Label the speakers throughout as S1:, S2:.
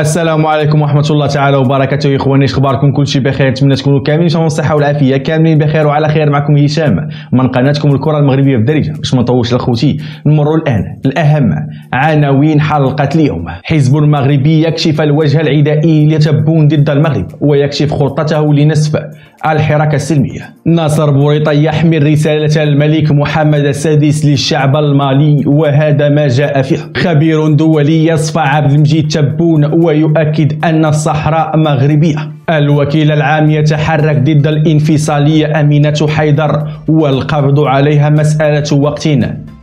S1: السلام عليكم ورحمة الله تعالى وبركاته إخواني. إخباركم كل شيء بخير نتمنى تكونوا كاملين إن الصحة والعافية كاملين بخير وعلى خير معكم هشام من قناتكم الكرة المغربية في الدارجة باش ما نطولش لخوتي نمروا الآن الأهم عناوين حلقة اليوم. حزب المغربي يكشف الوجه العدائي لتبون ضد المغرب ويكشف خطته لنسف الحركة السلمية. ناصر بوريطة يحمل رسالة الملك محمد السادس للشعب المالي وهذا ما جاء فيه خبير دولي يصفى عبد المجيد تبون ويؤكد أن الصحراء مغربية. الوكيل العام يتحرك ضد الانفصالية أمينة حيدر والقبض عليها مسألة وقت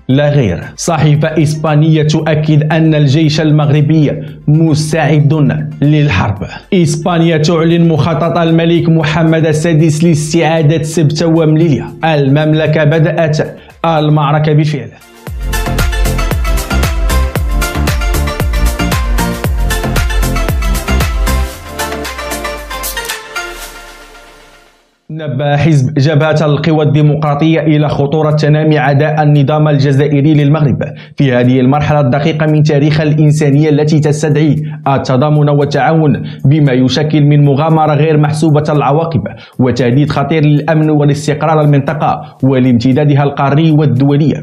S1: لا غير. صحيفة إسبانية تؤكد أن الجيش المغربي مستعد للحرب. إسبانيا تعلن مخطط الملك محمد السادس لاستعادة سبتة ومليليا المملكة بدأت المعركة بالفعل نبه حزب جبهة القوى الديمقراطية إلى خطورة تنامي عداء النظام الجزائري للمغرب. في هذه المرحلة الدقيقة من تاريخ الإنسانية التي تستدعي التضامن والتعاون بما يشكل من مغامرة غير محسوبة العواقب وتهديد خطير للأمن والاستقرار المنطقة ولامتدادها القاري والدولي.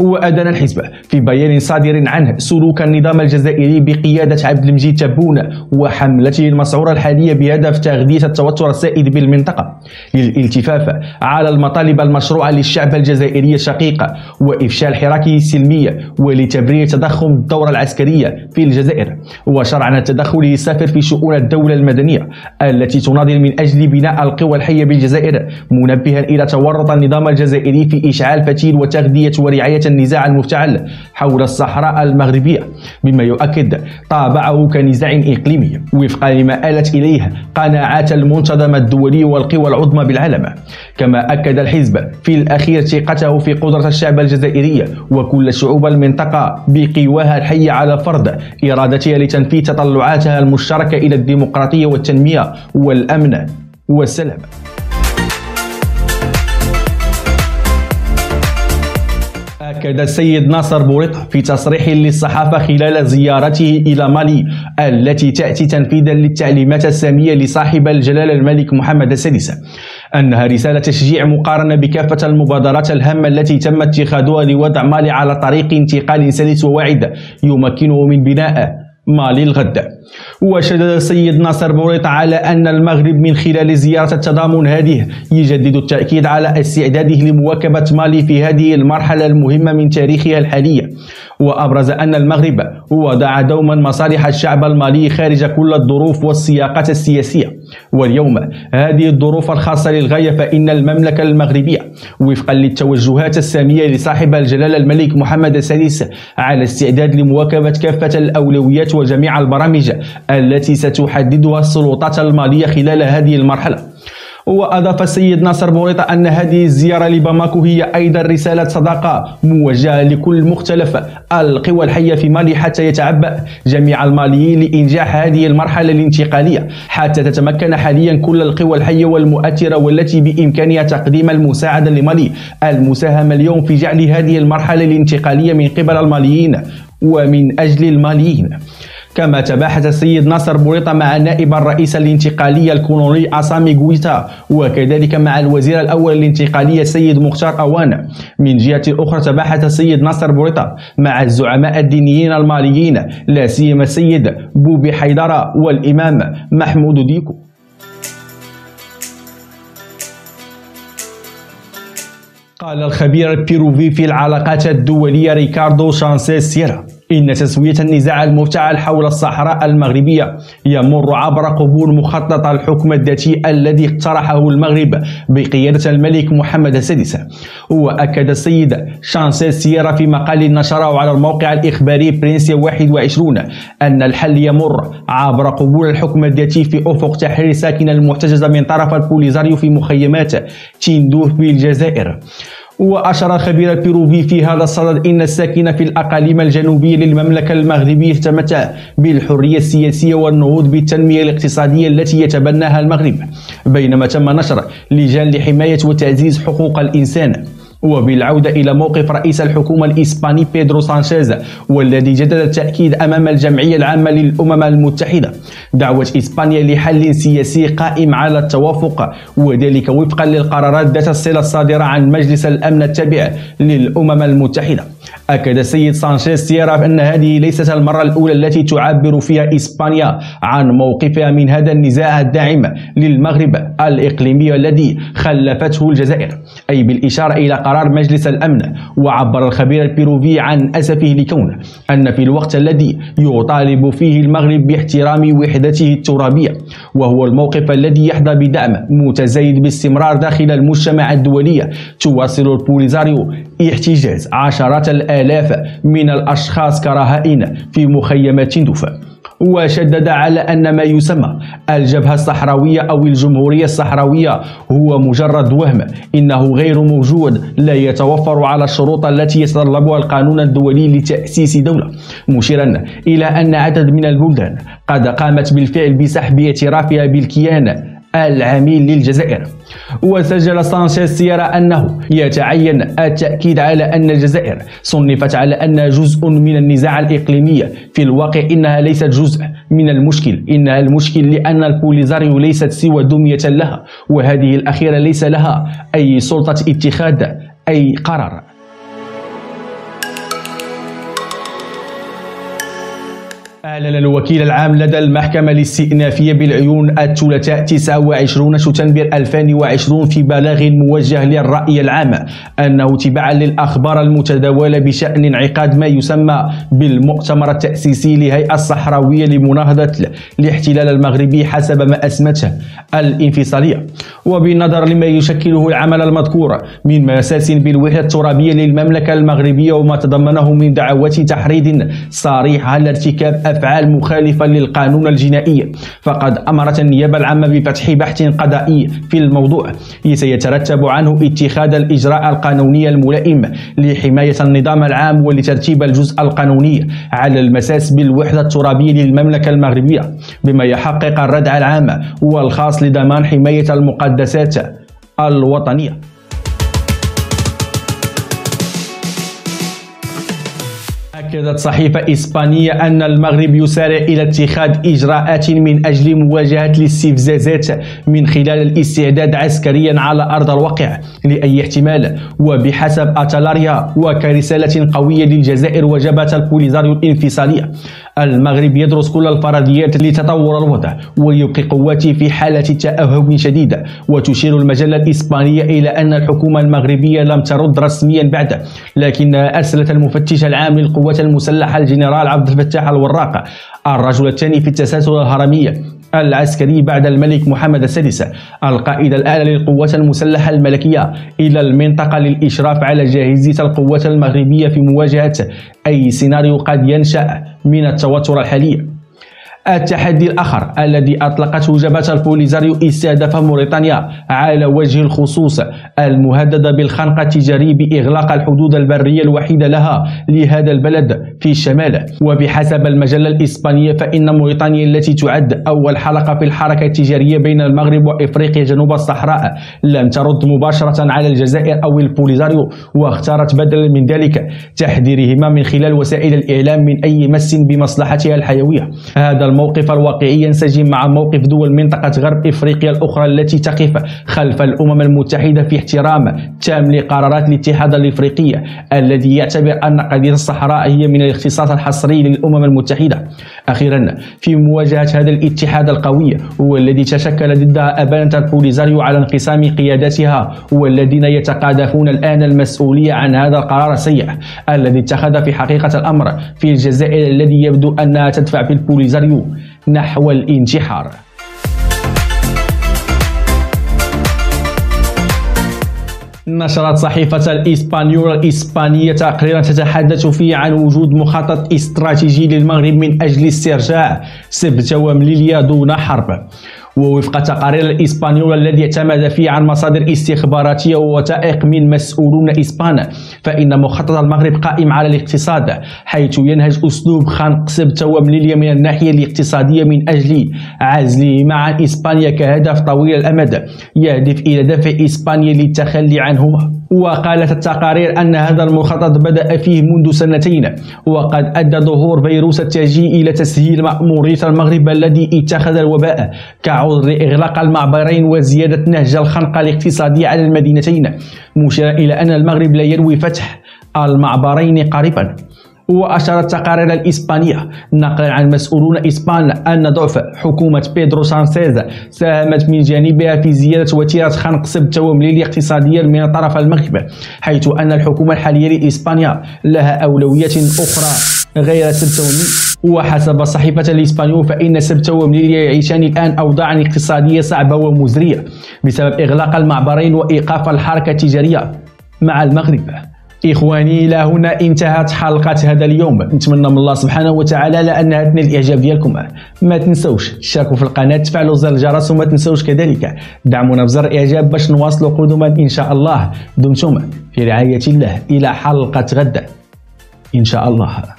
S1: وأدان الحزب. في بيان صادر عنه سلوك النظام الجزائري بقيادة عبد المجيد تبون وحملته المسعورة الحالية بهدف تغذية التوتر السائد بالمنطقة. للالتفاف على المطالب المشروعة للشعب الجزائري الشقيق وإفشال حراكه السلمية ولتبرير تضخم الدورة العسكرية في الجزائر. وشرعا التدخل للسافر في شؤون الدولة المدنية التي تناضل من أجل بناء القوى الحية بالجزائر منبها إلى تورط النظام الجزائري في إشعال فتيل وتغذية ورعاية النزاع المفتعل حول الصحراء المغربية بما يؤكد طابعه كنزاع إقليمي وفقا لما آلت إليه قناعات المنتظم الدولي والقوى العظمى بالعالم. كما أكد الحزب في الأخير ثقته في قدرة الشعب الجزائري وكل شعوب المنطقة بقواها الحية على فرض إرادتها لتنفيذ تطلعاتها المشتركة إلى الديمقراطية والتنمية والأمن والسلام. أكد السيد ناصر بوريطة في تصريح للصحافة خلال زيارته إلى مالي التي تأتي تنفيذا للتعليمات السامية لصاحب الجلالة الملك محمد السادس. أنها رسالة تشجيع مقارنة بكافة المبادرات الهامة التي تم اتخاذها لوضع مالي على طريق انتقال سلس وواعد يمكنه من بناء مالي الغد. وشدد السيد ناصر بوريطة على أن المغرب من خلال زيارة التضامن هذه يجدد التأكيد على استعداده لمواكبة مالي في هذه المرحلة المهمة من تاريخها الحالية وأبرز أن المغرب وضع دوما مصالح الشعب المالي خارج كل الظروف والسياقات السياسية. واليوم هذه الظروف الخاصة للغاية فإن المملكة المغربية وفقا للتوجهات السامية لصاحب الجلالة الملك محمد السادس على استعداد لمواكبة كافة الأولويات وجميع البرامج التي ستحددها السلطات المالية خلال هذه المرحلة. وأضاف السيد ناصر بوريطة أن هذه الزيارة لباماكو هي أيضا رسالة صداقة موجهة لكل مختلف القوى الحية في مالي حتى يتعبأ جميع الماليين لإنجاح هذه المرحلة الانتقالية حتى تتمكن حاليا كل القوى الحية والمؤثرة والتي بإمكانها تقديم المساعدة لمالي. المساهمة اليوم في جعل هذه المرحلة الانتقالية من قبل الماليين ومن أجل الماليين. كما تباحث السيد ناصر بوريطة مع نائب الرئيس الانتقالي الكونوري عصامي غويتا وكذلك مع الوزير الأول الانتقالي السيد مختار أوان. من جهة أخرى تباحث السيد ناصر بوريطة مع الزعماء الدينيين الماليين لا سيما السيد بوبي حيدرة والإمام محمود ديكو. قال الخبير البيروفي في العلاقات الدولية ريكاردو شانسيس سيرا. إن تسوية النزاع المفتعل حول الصحراء المغربية يمر عبر قبول مخطط الحكم الذاتي الذي اقترحه المغرب بقيادة الملك محمد السادس. وأكد السيد شانسيل سيرا في مقال نشره على الموقع الإخباري برينسيا 21 أن الحل يمر عبر قبول الحكم الذاتي في أفق تحرير ساكن المحتجزة من طرف البوليزاريو في مخيمات تيندوف بالجزائر وأشار الخبير البيروفي في هذا الصدد إن الساكنة في الأقاليم الجنوبية للمملكة المغربية تتمتع بالحرية السياسية والنهوض بالتنمية الاقتصادية التي يتبناها المغرب بينما تم نشر لجان لحماية وتعزيز حقوق الإنسان. وبالعودة إلى موقف رئيس الحكومة الإسباني بيدرو سانشيز والذي جدد التأكيد أمام الجمعية العامة للأمم المتحدة. دعوة إسبانيا لحل سياسي قائم على التوافق وذلك وفقا للقرارات ذات الصلة الصادرة عن مجلس الأمن التابع للأمم المتحدة. أكد السيد سانشيز سيرا أن هذه ليست المرة الأولى التي تعبر فيها إسبانيا عن موقفها من هذا النزاع الداعم للمغرب الإقليمي الذي خلفته الجزائر. أي بالإشارة إلى قرار مجلس الأمن وعبر الخبير البيروفي عن أسفه لكون أن في الوقت الذي يطالب فيه المغرب باحترام وحدته الترابية وهو الموقف الذي يحظى بدعم متزايد باستمرار داخل المجتمع الدولي تواصل البوليزاريو احتجاز عشرات الآلاف من الأشخاص كرهائن في مخيمات دفا وشدد على أن ما يسمى الجبهة الصحراوية أو الجمهورية الصحراوية هو مجرد وهم إنه غير موجود لا يتوفر على الشروط التي يتطلبها القانون الدولي لتأسيس دولة. مشيرا إلى أن عدد من البلدان قد قامت بالفعل بسحب اعترافها بالكيان العميل للجزائر. وسجل سانشيز يرى أنه يتعين التأكيد على أن الجزائر صنفت على أنها جزء من النزاع الإقليمي في الواقع إنها ليست جزء من المشكل. إنها المشكل لأن البوليزاريو ليست سوى دمية لها وهذه الأخيرة ليس لها أي سلطة اتخاذ أي قرار. أعلن الوكيل العام لدى المحكمة الاستئنافية بالعيون الثلاثاء 29 شتنبر 2020 في بلاغ موجه للرأي العام أنه تبعا للأخبار المتداولة بشأن انعقاد ما يسمى بالمؤتمر التأسيسي لهيئة الصحراوية لمناهضة الاحتلال المغربي حسب ما أسمته الانفصالية. وبالنظر لما يشكله العمل المذكور من مساس بالوحدة الترابية للمملكة المغربية وما تضمنه من دعوات تحريض صريح على ارتكاب أفعال مخالفة للقانون الجنائي. فقد أمرت النيابة العامة بفتح بحث قضائي في الموضوع. سيترتب عنه اتخاذ الإجراء القانوني الملائم لحماية النظام العام ولترتيب الجزء القانوني على المساس بالوحدة الترابية للمملكة المغربية بما يحقق الردع العام والخاص لضمان حماية المقدسات الوطنية. أكدت صحيفة إسبانية أن المغرب يسارع إلى اتخاذ إجراءات من أجل مواجهة الاستفزازات من خلال الاستعداد عسكريا على أرض الواقع لأي احتمال. وبحسب أتلاريا وكرسالة قوية للجزائر وجبهة البوليزاريو الانفصالية. المغرب يدرس كل الفرضيات لتطور الوضع ويبقي قواته في حالة تأهب شديدة وتشير المجلة الإسبانية إلى أن الحكومة المغربية لم ترد رسميا بعد لكنها أرسلت المفتش العام للقوات المسلحة الجنرال عبد الفتاح الوراق. الرجل الثاني في التسلسل الهرمية العسكري بعد الملك محمد السادس. القائد الأعلى للقوات المسلحة الملكية إلى المنطقة للإشراف على جاهزية القوات المغربية في مواجهة أي سيناريو قد ينشأ. من التوتر الحالي التحدي الآخر الذي أطلقته جبهة البوليزاريو استهدف موريتانيا على وجه الخصوص المهددة بالخنق التجاري بإغلاق الحدود البرية الوحيدة لها لهذا البلد في الشمال. وبحسب المجلة الإسبانية فإن موريتانيا التي تعد أول حلقة في الحركة التجارية بين المغرب وإفريقيا جنوب الصحراء لم ترد مباشرة على الجزائر أو البوليزاريو واختارت بدلا من ذلك تحذيرهما من خلال وسائل الإعلام من أي مس بمصلحتها الحيوية. هذا الموقف الواقعي ينسجم مع موقف دول منطقة غرب إفريقيا الأخرى التي تقف خلف الأمم المتحدة في احترام تام لقرارات الاتحاد الإفريقي الذي يعتبر أن قضية الصحراء هي من الاختصاص الحصري للأمم المتحدة. أخيرا في مواجهة هذا الاتحاد القوي والذي تشكل ضدها أبانة البوليزاريو على انقسام قيادتها والذين يتقاذفون الآن المسؤولية عن هذا القرار السيء الذي اتخذ في حقيقة الأمر في الجزائر الذي يبدو أنها تدفع في البوليزاريو نحو الانتحار. نشرت صحيفة الإسبانيول الإسبانية تقريرا تتحدث فيه عن وجود مخطط استراتيجي للمغرب من أجل استرجاع سبت ومليليا دون حرب. ووفق تقارير الإسبانيول الذي اعتمد فيه عن مصادر استخباراتية ووثائق من مسؤولون إسبان فإن مخطط المغرب قائم على الاقتصاد حيث ينهج أسلوب خنق سبتة ومليليا من الناحية الاقتصادية من أجل عزلهما عن إسبانيا كهدف طويل الأمد يهدف إلى دفع إسبانيا للتخلي عنهما. وقالت التقارير أن هذا المخطط بدأ فيه منذ سنتين وقد أدى ظهور فيروس التاجي إلى تسهيل مأمورية المغرب الذي اتخذ الوباء كعذر إغلاق المعبرين وزيادة نهج الخنقة الاقتصادية على المدينتين مشيرا إلى أن المغرب لا ينوي فتح المعبرين قريبا. وأشارت التقارير الإسبانية نقلا عن مسؤولون إسبان أن ضعف حكومة بيدرو سانسيز ساهمت من جانبها في زيادة وتيرة خنق سبل التواصل الاقتصادية من طرف المغرب حيث أن الحكومة الحالية لإسبانيا لها أولويات أخرى غير سبتومي وحسب صحيفة الإسبانيول فإن سبتة ومليلية يعيشان الآن أوضاعا اقتصادية صعبة ومزرية بسبب إغلاق المعبرين وإيقاف الحركة التجارية مع المغرب. إخواني إلى هنا انتهت حلقة هذا اليوم. نتمنى من الله سبحانه وتعالى لأنها تنال الإعجاب ديالكم. ما تنسوش تشاركوا في القناة تفعلوا زر الجرس وما تنسوش كذلك دعمونا بزر الإعجاب باش نواصلوا قدما إن شاء الله. دمتم في رعاية الله. إلى حلقة غدا إن شاء الله.